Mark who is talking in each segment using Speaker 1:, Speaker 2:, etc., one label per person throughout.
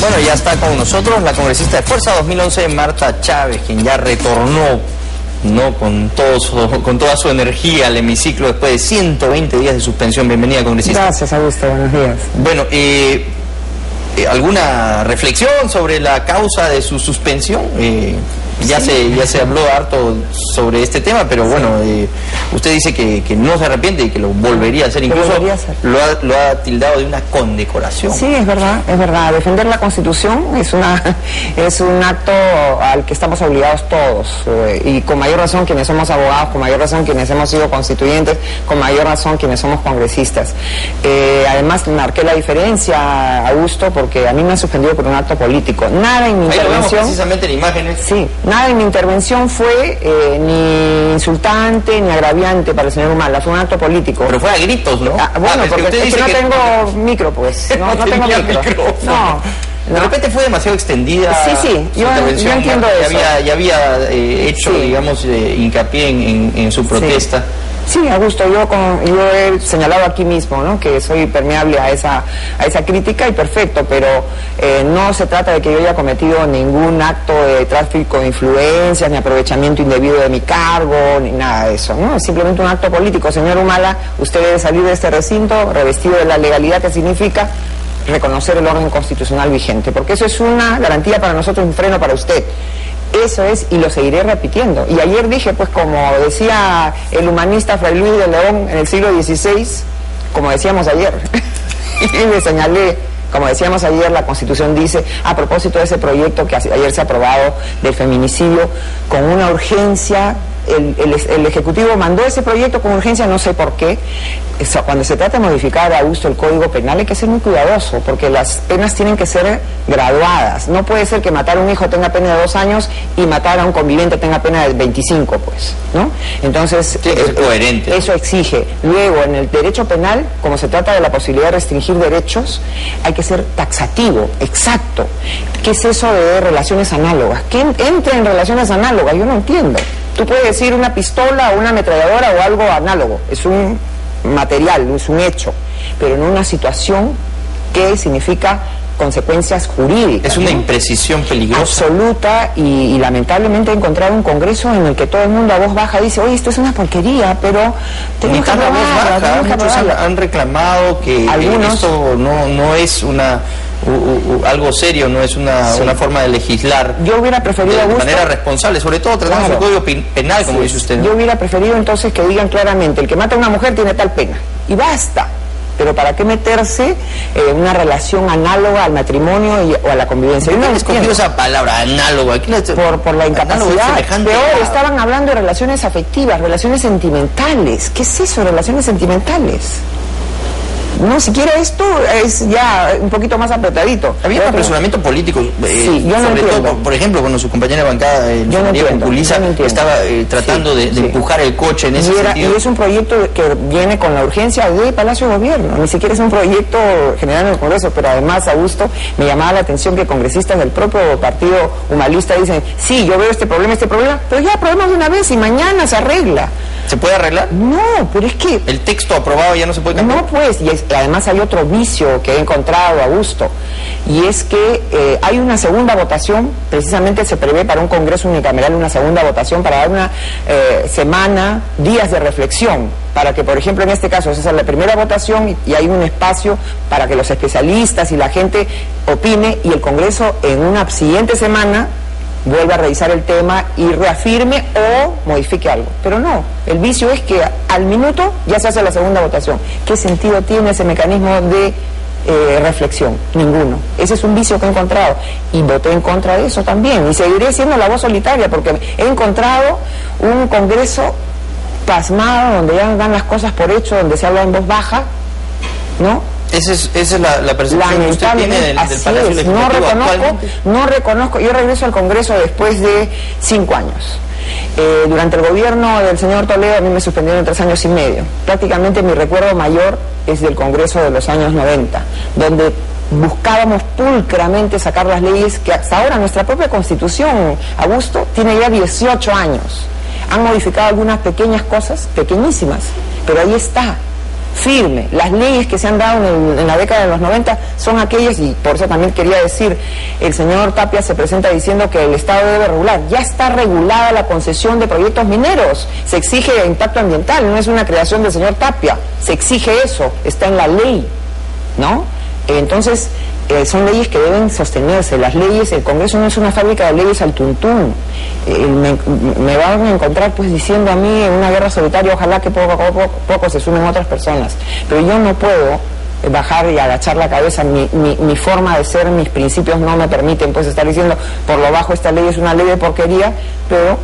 Speaker 1: Bueno, ya está con nosotros la congresista de Fuerza 2011, Marta Chávez, quien ya retornó no con, todo con toda su energía al hemiciclo después de 120 días de suspensión. Bienvenida, congresista.
Speaker 2: Gracias, Augusto. Buenos días.
Speaker 1: Bueno, eh, eh, ¿alguna reflexión sobre la causa de su suspensión? Eh, ya, se, ya se habló harto sobre este tema, pero bueno, eh, usted dice que, que, no se arrepiente y que lo volvería a hacer, incluso Lo, ha, lo ha tildado de una condecoración.
Speaker 2: Sí, es verdad, es verdad. Defender la Constitución es, una, es un acto al que estamos obligados todos, eh, y con mayor razón quienes somos abogados, con mayor razón quienes hemos sido constituyentes, con mayor razón quienes somos congresistas. Eh, además, marqué la diferencia, Augusto, porque a mí me han suspendido por un acto político. Nada en mi
Speaker 1: Ahí
Speaker 2: intervención...
Speaker 1: precisamente en imágenes.
Speaker 2: Sí, Nada en mi intervención fue eh, ni insultante ni agraviante para el señor Humala, fue un acto político.
Speaker 1: Pero fue a gritos, ¿no?
Speaker 2: Ah, bueno, porque usted es que no tengo micro, pues. No, no tengo micro. No.
Speaker 1: De repente fue demasiado extendida.
Speaker 2: Sí, sí, yo, yo entiendo
Speaker 1: ya
Speaker 2: eso.
Speaker 1: Había, ya había eh, hecho, digamos, eh, hincapié en, en, en, su protesta.
Speaker 2: Sí. Sí, Augusto, yo, con, yo he señalado aquí mismo ¿no? que soy permeable a esa, a esa crítica y perfecto, pero eh, no se trata de que yo haya cometido ningún acto de tráfico de influencias, ni aprovechamiento indebido de mi cargo, ni nada de eso. ¿no? Es simplemente un acto político. Señor Humala, usted debe salir de este recinto revestido de la legalidad que significa reconocer el orden constitucional vigente, porque eso es una garantía para nosotros, un freno para usted. Eso es, y lo seguiré repitiendo. Y ayer dije, pues como decía el humanista Fray Luis de León en el siglo XVI, como decíamos ayer, y me señalé, como decíamos ayer, la Constitución dice, a propósito de ese proyecto que ayer se ha aprobado del feminicidio, con una urgencia el, el, el, Ejecutivo mandó ese proyecto con urgencia, no sé por qué. Eso, cuando se trata de modificar a gusto el Código Penal hay que ser muy cuidadoso, porque las penas tienen que ser graduadas. No puede ser que matar a un hijo tenga pena de dos años y matar a un conviviente tenga pena de 25, pues, ¿no? Entonces,
Speaker 1: sí, es coherente.
Speaker 2: eso exige. Luego, en el derecho penal, como se trata de la posibilidad de restringir derechos, hay que ser taxativo, exacto. ¿Qué es eso de relaciones análogas? ¿Qué entra en relaciones análogas? Yo no entiendo. Tú puedes decir una pistola o una ametralladora o algo análogo, es un material, es un hecho, pero en una situación que significa consecuencias jurídicas.
Speaker 1: Es una
Speaker 2: ¿no?
Speaker 1: imprecisión peligrosa.
Speaker 2: Absoluta y, y, lamentablemente he encontrado un congreso en el que todo el mundo a voz baja dice, oye, esto es una porquería, pero tenemos que
Speaker 1: aprobarla, Muchos han, han, reclamado que
Speaker 2: Algunos,
Speaker 1: esto no, no es una Uh, uh, algo serio, no es una, sí. una, forma de legislar
Speaker 2: yo hubiera preferido
Speaker 1: de,
Speaker 2: Augusto,
Speaker 1: manera responsable, sobre todo tratando claro. el código penal, como
Speaker 2: sí.
Speaker 1: dice usted.
Speaker 2: Yo hubiera preferido entonces que digan claramente, el que mata a una mujer tiene tal pena, y basta. Pero ¿para qué meterse en eh, una relación análoga al matrimonio y, o a la convivencia?
Speaker 1: Yo no he escogido esa palabra, análoga.
Speaker 2: Por, por la incapacidad. Peor, estaban hablando de relaciones afectivas, relaciones sentimentales. ¿Qué es eso, relaciones sentimentales? No, siquiera esto es ya un poquito más apretadito.
Speaker 1: Había un apresuramiento político.
Speaker 2: Eh, sí, yo no
Speaker 1: sobre
Speaker 2: entiendo.
Speaker 1: todo, por ejemplo, cuando su compañera de bancada, el
Speaker 2: yo no entiendo, yo no
Speaker 1: estaba eh, tratando
Speaker 2: Sí,
Speaker 1: de, de
Speaker 2: sí.
Speaker 1: empujar el coche en
Speaker 2: Y,
Speaker 1: ese
Speaker 2: era-
Speaker 1: sentido.
Speaker 2: y es un proyecto que viene con la urgencia de Palacio de Gobierno, ni siquiera es un proyecto general en el Congreso, pero además, Augusto, me llamaba la atención que congresistas del propio partido humanista dicen, sí, yo veo este problema, este problema, pero ya aprobemos de una vez y mañana se arregla.
Speaker 1: ¿Se puede arreglar?
Speaker 2: No, pero es que
Speaker 1: El texto aprobado ya no se puede cambiar.
Speaker 2: no, pues, y es- además hay otro vicio que he encontrado a gusto, y es que eh, hay una segunda votación, precisamente se prevé para un Congreso unicameral una segunda votación para dar una eh, semana, días de reflexión, para que, por ejemplo, en este caso, esa es la primera votación y, y hay un espacio para que los especialistas y la gente opine y el Congreso en una siguiente semana vuelva a revisar el tema y reafirme o modifique algo. Pero no, el vicio es que al minuto ya se hace la segunda votación. ¿Qué sentido tiene ese mecanismo de eh, reflexión? Ninguno. Ese es un vicio que he encontrado y voté en contra de eso también y seguiré siendo la voz solitaria porque he encontrado un Congreso pasmado donde ya dan las cosas por hecho, donde se habla en voz baja, ¿no?
Speaker 1: Esa es, esa es la, la percepción que usted tiene del, del Palacio
Speaker 2: es. No reconozco, no reconozco, yo regreso al Congreso después de cinco años. Eh, durante el gobierno del señor Toledo a mí me suspendieron tres años y medio. Prácticamente mi recuerdo mayor es del Congreso de los años 90, donde buscábamos pulcramente sacar las leyes que hasta ahora nuestra propia constitución, Augusto, tiene ya 18 años. Han modificado algunas pequeñas cosas, pequeñísimas, pero ahí está. Firme. Las leyes que se han dado en, la década de los 90 son aquellas, y por eso también quería decir, el señor Tapia se presenta diciendo que el Estado debe regular. Ya está regulada la concesión de proyectos mineros. Se exige impacto ambiental, no es una creación del señor Tapia. Se exige eso, está en la ley, ¿no? Entonces, eh, son leyes que deben sostenerse. Las leyes, el Congreso no es una fábrica de leyes al tuntún. Eh, me, van a encontrar pues diciendo a mí en una guerra solitaria, ojalá que poco a poco, poco, se sumen otras personas. Pero yo no puedo bajar y agachar la cabeza, mi, mi, mi, forma de ser, mis principios no me permiten pues estar diciendo por lo bajo esta ley es una ley de porquería, pero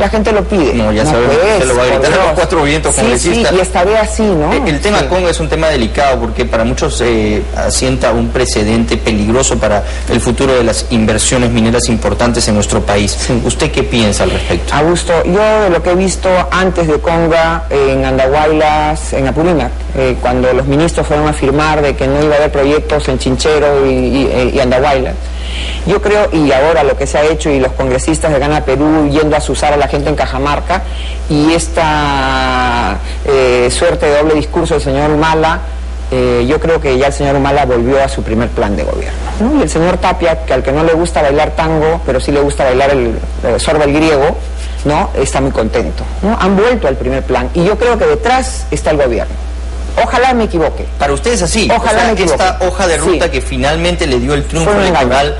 Speaker 2: la gente lo pide.
Speaker 1: No, ya sabemos se lo va a gritar a los cuatro vientos
Speaker 2: sí, Sí, y estaré así, ¿no?
Speaker 1: El, tema Congo es un tema delicado porque para muchos eh, asienta un precedente peligroso para el futuro de las inversiones mineras importantes en nuestro país. ¿Usted qué piensa al respecto?
Speaker 2: Augusto, yo de lo que he visto antes de Conga en Andahuaylas, en Apurímac, eh, cuando los ministros fueron a firmar de que no iba a haber proyectos en Chinchero y, y, y Andahuaylas, yo creo, y ahora lo que se ha hecho y los congresistas de Gana Perú yendo a asusar a la gente en Cajamarca y esta eh, suerte de doble discurso del señor Humala, eh, yo creo que ya el señor Humala volvió a su primer plan de gobierno. Y el señor Tapia, que al que no le gusta bailar tango, pero sí le gusta bailar el, el sorba el griego, ¿no? está muy contento. ¿no? Han vuelto al primer plan y yo creo que detrás está el gobierno. Ojalá me equivoque.
Speaker 1: Para ustedes así. Ojalá Esta hoja de ruta que finalmente le dio el triunfo electoral,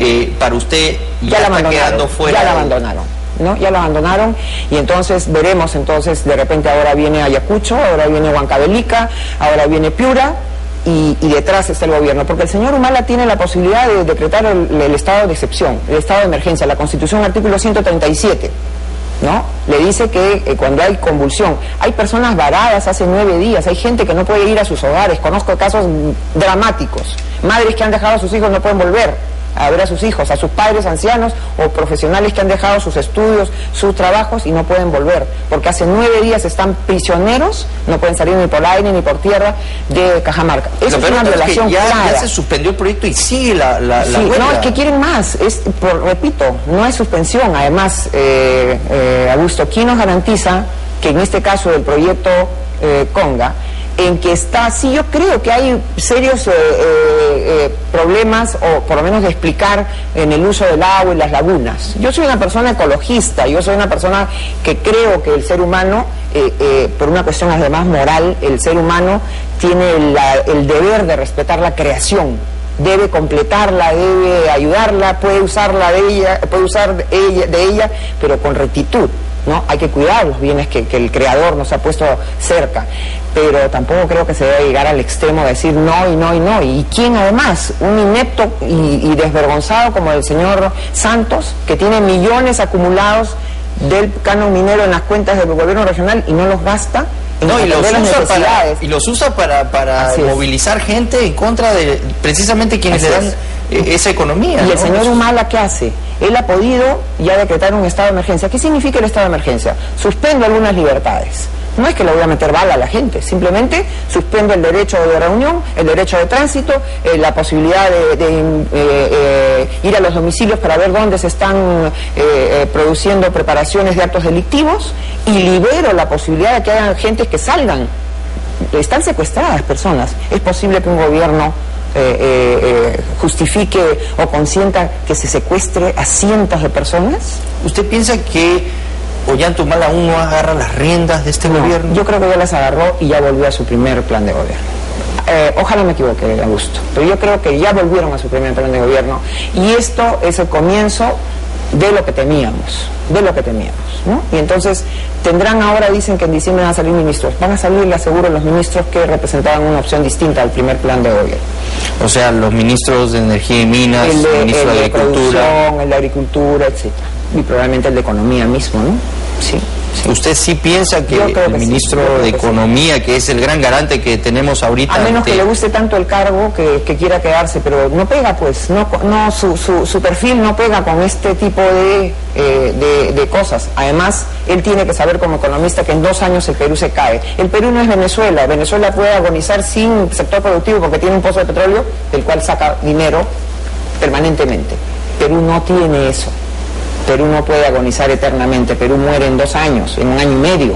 Speaker 1: eh, para usted ya, la está quedando fuera.
Speaker 2: Ya la abandonaron. ¿no? Ya la abandonaron y entonces veremos entonces de repente ahora viene Ayacucho, ahora viene Huancavelica, ahora viene Piura y, detrás está el gobierno, porque el señor Humala tiene la posibilidad de decretar el, el estado de excepción, el estado de emergencia, la Constitución artículo 137 ¿no? Le dice que eh, cuando hay convulsión, hay personas varadas hace nueve días, hay gente que no puede ir a sus hogares, conozco casos dramáticos, madres que han dejado a sus hijos no pueden volver a ver a sus hijos, a sus padres ancianos o profesionales que han dejado sus estudios, sus trabajos y no pueden volver, porque hace nueve días están prisioneros, no pueden salir ni por aire ni por tierra de Cajamarca.
Speaker 1: Eso es una violación ya, ya, se suspendió el proyecto y sigue la, la,
Speaker 2: No, es que quieren más, es, por, repito, no es suspensión, además, eh, eh, Augusto, ¿quién nos garantiza que en este caso del proyecto eh, Conga, en que está, sí, yo creo que hay serios eh, eh, eh, problemas, o por lo menos de explicar en el uso del agua y las lagunas. Yo soy una persona ecologista, yo soy una persona que creo que el ser humano, por una cuestión además moral, el ser humano tiene el deber de respetar la creación, debe completarla, debe ayudarla, puede usarla de ella, puede usar ella, de ella pero con rectitud. ¿No? Hay que cuidar los bienes que, el creador nos ha puesto cerca, pero tampoco creo que se debe llegar al extremo de decir no y no y no. ¿Y quién además? Un inepto y, desvergonzado como el señor Santos, que tiene millones acumulados del canon minero en las cuentas del gobierno regional y no los gasta.
Speaker 1: No, y los, usa para, y los usa para, para movilizar gente en contra de precisamente quienes le dan eh, esa economía.
Speaker 2: ¿Y el señor Humala qué hace? Él ha podido ya decretar un estado de emergencia. ¿Qué significa el estado de emergencia? Suspendo algunas libertades. No es que le voy a meter bala a la gente, simplemente suspendo el derecho de reunión, el derecho de tránsito, eh, la posibilidad de, eh, ir a los domicilios para ver dónde se están produciendo preparaciones de actos delictivos y libero la posibilidad de que haya gente que salgan. Están secuestradas personas. Es posible que un gobierno eh, eh, eh, justifique o consienta que se secuestre a cientos de personas?
Speaker 1: ¿Usted piensa que Ollanta aún no agarra las riendas de este gobierno?
Speaker 2: Yo creo que ya las agarró y ya volvió a su primer plan de gobierno. ojalá me equivoque, Augusto, pero yo creo que ya volvieron a su primer plan de gobierno y esto es el comienzo de lo que temíamos, de lo que temíamos. ¿no? Y entonces tendrán ahora, dicen que en diciembre van a salir ministros, van a salir, le aseguro, los ministros que representaban una opción distinta al primer plan de gobierno.
Speaker 1: O sea, los ministros de Energía y Minas, el de, ministro de, Agricultura.
Speaker 2: el de Agricultura, etc. Y probablemente el de Economía mismo, ¿no?
Speaker 1: Sí. ¿Usted sí piensa que el ministro de Economía, que es el gran garante que tenemos ahorita...
Speaker 2: A menos que le guste tanto el cargo que, quiera quedarse, pero no pega pues, no, no su, su, perfil no pega con este tipo de, eh, de, cosas. Además, él tiene que saber como economista que en dos años el Perú se cae. El Perú no es Venezuela, Venezuela puede agonizar sin sector productivo porque tiene un pozo de petróleo del cual saca dinero permanentemente. Perú no tiene eso. Perú no puede agonizar eternamente, Perú muere en dos años, en un año y medio.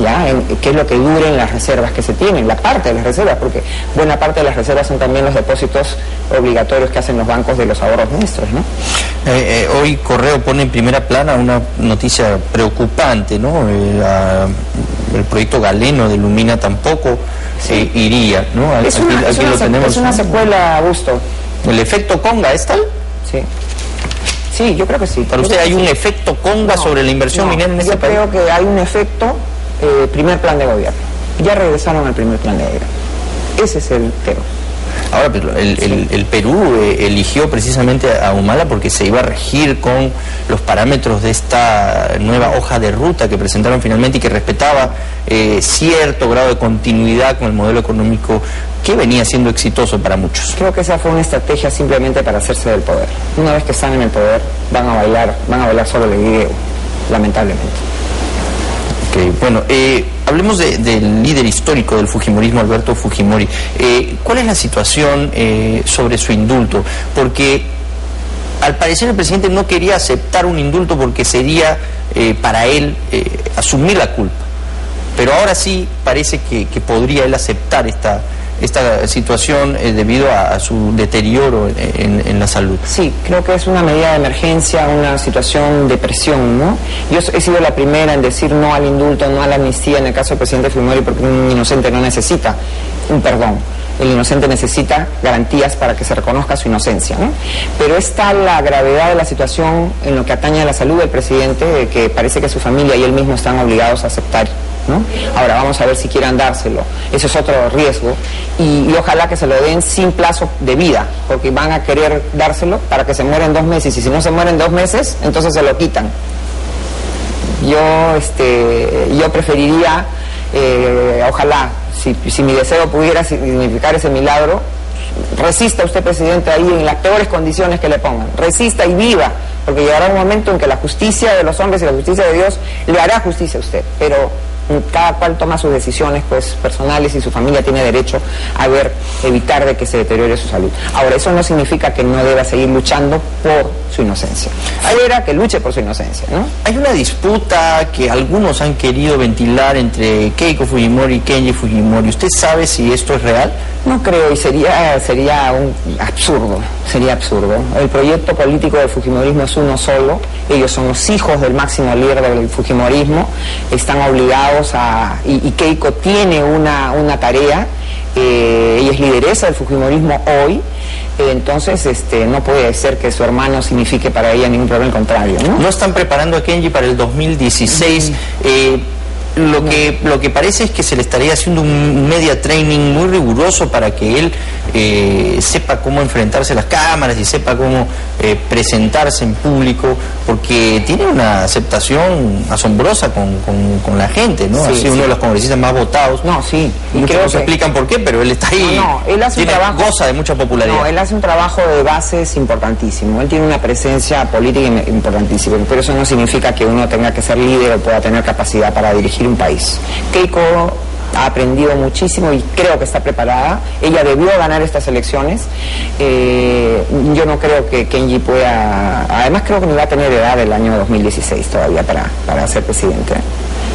Speaker 2: ¿ya? En, qué es lo que duren las reservas que se tienen, la parte de las reservas, porque buena parte de las reservas son también los depósitos obligatorios que hacen los bancos de los ahorros nuestros, ¿no?
Speaker 1: Eh, eh, hoy Correo pone en primera plana una noticia preocupante, ¿no? Eh, el proyecto Galeno de Lumina tampoco se iría, ¿no?
Speaker 2: Es una, es una, tenemos, es una secuela, Augusto.
Speaker 1: ¿El efecto Conga es tal?
Speaker 2: Sí. Sí, yo creo que sí.
Speaker 1: ¿Para usted hay un efecto conga sobre la inversión minera en ese
Speaker 2: yo
Speaker 1: país?
Speaker 2: Yo creo que hay un efecto eh, primer plan de gobierno. Ya regresaron al primer plan de gobierno. Ese es el tema.
Speaker 1: Ahora, pero el, el, Perú eh, eligió precisamente a Humala porque se iba a regir con los parámetros de esta nueva hoja de ruta que presentaron finalmente y que respetaba eh, cierto grado de continuidad con el modelo económico que venía siendo exitoso para muchos.
Speaker 2: Creo que esa fue una estrategia simplemente para hacerse del poder. Una vez que están en el poder, van a bailar, van a bailar solo el video, lamentablemente.
Speaker 1: Bueno, eh, hablemos del líder histórico del Fujimorismo, Alberto Fujimori. Eh, ¿Cuál es la situación eh, sobre su indulto? Porque al parecer el presidente no quería aceptar un indulto porque sería para él asumir la culpa. Pero ahora sí parece que, que podría él aceptar esta, esta situación eh, debido a, su deterioro en, la salud?
Speaker 2: Sí, creo que es una medida de emergencia, una situación de presión, ¿no? Yo he sido la primera en decir no al indulto, no a la amnistía en el caso del presidente Fujimori porque un inocente no necesita un perdón. El inocente necesita garantías para que se reconozca su inocencia, ¿no? Pero está la gravedad de la situación en lo que atañe a la salud del presidente, que parece que su familia y él mismo están obligados a aceptar ¿No? Ahora vamos a ver si quieran dárselo. Ese es otro riesgo. Y, ojalá que se lo den sin plazo de vida, porque van a querer dárselo para que se muera en dos meses. Y si no se mueren dos meses, entonces se lo quitan. Yo, este, yo preferiría, eh, ojalá, si, si mi deseo pudiera significar ese milagro, resista usted, presidente, ahí en las peores condiciones que le pongan. Resista y viva, porque llegará un momento en que la justicia de los hombres y la justicia de Dios le hará justicia a usted. Pero cada cual toma sus decisiones pues personales y su familia tiene derecho a ver evitar de que se deteriore su salud. Ahora eso no significa que no deba seguir luchando por su inocencia. Era que luche por su inocencia, ¿no?
Speaker 1: Hay una disputa que algunos han querido ventilar entre Keiko Fujimori y Kenji Fujimori. ¿Usted sabe si esto es real?
Speaker 2: No creo y sería sería un absurdo, sería absurdo. El proyecto político del Fujimorismo es uno solo. Ellos son los hijos del máximo líder del Fujimorismo, están obligados a y, y Keiko tiene una una tarea eh, ella es lideresa del Fujimorismo hoy, eh, entonces este, no puede ser que su hermano signifique para ella ningún problema, al contrario. ¿no?
Speaker 1: ¿No están preparando a Kenji para el 2016? Mm. Eh, lo, que, lo que parece es que se le estaría haciendo un media training muy riguroso para que él eh, sepa cómo enfrentarse a las cámaras y sepa cómo eh, presentarse en público, porque tiene una aceptación asombrosa con, con, con la gente, ¿no?
Speaker 2: Sí,
Speaker 1: Así
Speaker 2: sí.
Speaker 1: uno de los congresistas más votados.
Speaker 2: No, sí.
Speaker 1: Y Muchos no se explican por qué, pero él está ahí.
Speaker 2: No, no, él hace
Speaker 1: tiene,
Speaker 2: un trabajo.
Speaker 1: goza de mucha popularidad.
Speaker 2: No, él hace un trabajo de bases importantísimo. Él tiene una presencia política importantísima, pero eso no significa que uno tenga que ser líder o pueda tener capacidad para dirigir un país. Keiko ha aprendido muchísimo y creo que está preparada. Ella debió ganar estas elecciones. Eh, yo no creo que Kenji pueda. Además, creo que no va a tener edad el año 2016 todavía para, para ser presidente.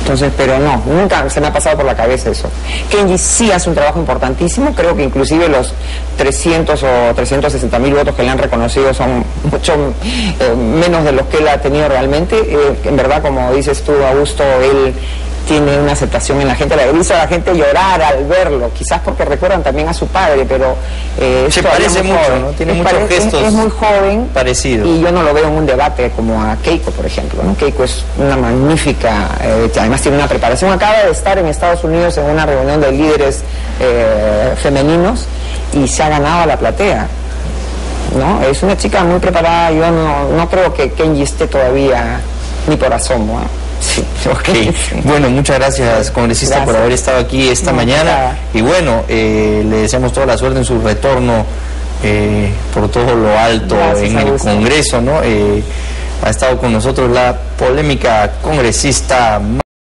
Speaker 2: Entonces, pero no, nunca se me ha pasado por la cabeza eso. Kenji sí hace un trabajo importantísimo, creo que inclusive los 300 o 360 mil votos que le han reconocido son mucho eh, menos de los que él ha tenido realmente. Eh, en verdad, como dices tú, Augusto, él tiene una aceptación en la gente, le hizo a la gente llorar al verlo, quizás porque recuerdan también a su padre, pero
Speaker 1: eh, se parece mucho, joven. ¿no? Tiene
Speaker 2: es
Speaker 1: muchos gestos
Speaker 2: es, es, muy joven
Speaker 1: parecidos.
Speaker 2: y yo no lo veo en un debate como a Keiko, por ejemplo. ¿no? Keiko es una magnífica, eh, además tiene una preparación, acaba de estar en Estados Unidos en una reunión de líderes eh, femeninos y se ha ganado a la platea. ¿no? Es una chica muy preparada, yo no, no creo que Kenji esté todavía ni por asomo. ¿eh?
Speaker 1: Sí, okay. Bueno, muchas gracias, congresista, gracias. por haber estado aquí esta mañana. Y bueno, eh, le deseamos toda la suerte en su retorno eh, por todo lo alto
Speaker 2: gracias,
Speaker 1: en el. Congreso, ¿no? Eh, ha estado con nosotros la polémica congresista.